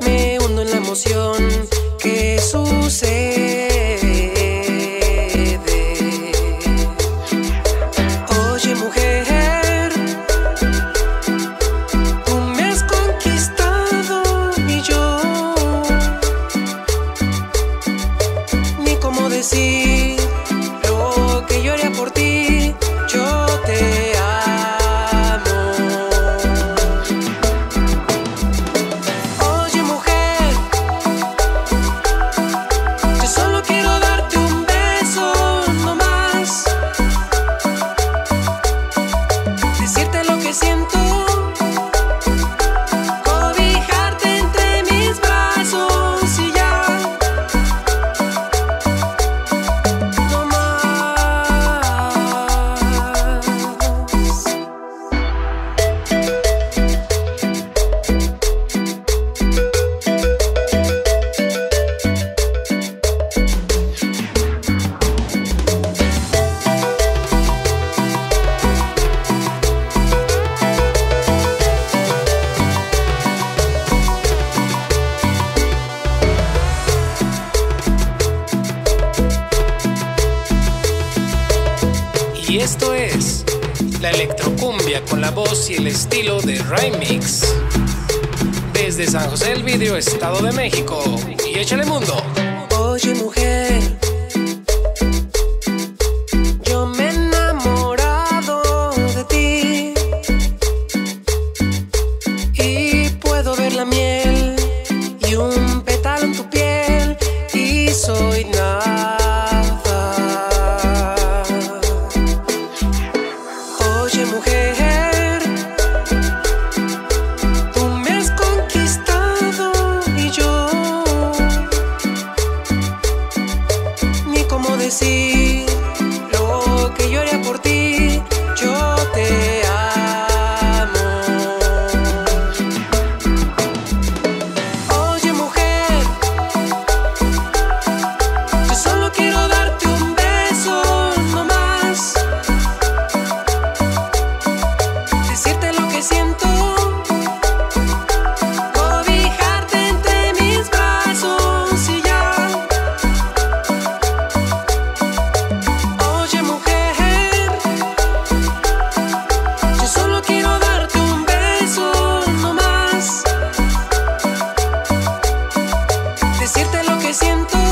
me hundo en la emoción que sucede. Y esto es la electrocumbia con la voz y el estilo de Rymix. Desde San José del Video, Estado de México. Y échale mundo. Oye, mujer. siento